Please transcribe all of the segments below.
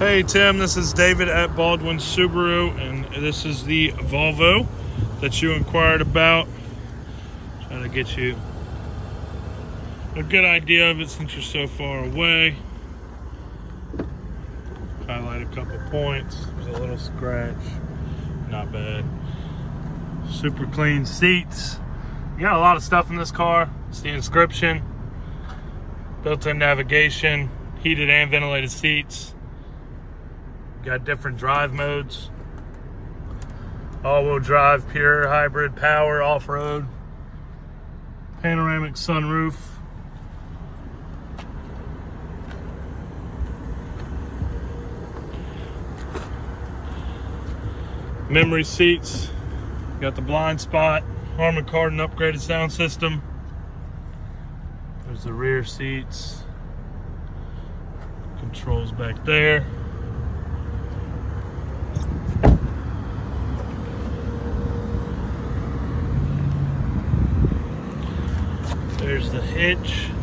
Hey Tim, this is David at Baldwin Subaru, and this is the Volvo that you inquired about. Trying to get you a good idea of it since you're so far away. Highlight a couple points. There's a little scratch. Not bad. Super clean seats. You got a lot of stuff in this car. It's the inscription, built-in navigation, heated and ventilated seats. Got different drive modes. All-wheel drive, pure, hybrid, power, off-road. Panoramic sunroof. Memory seats. Got the blind spot. Harman Kardon upgraded sound system. There's the rear seats. Controls back there. There's the hitch.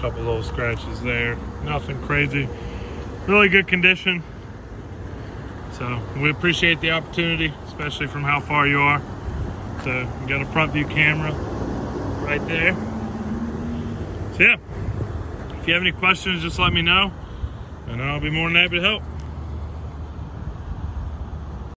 Couple little scratches there. Nothing crazy. Really good condition. So we appreciate the opportunity, especially from how far you are. So you got a front view camera right there. So yeah, if you have any questions, just let me know and I'll be more than happy to help.